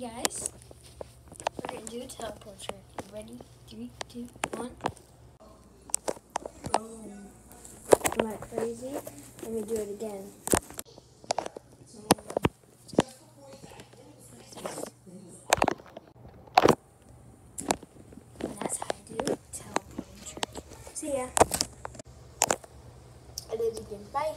Hey guys, we're gonna do a teleport trick. You ready? Three, two, one. Boom. Am I crazy? Let me do it again. And that's how I do teleporting trick. See ya. I did it again. Bye.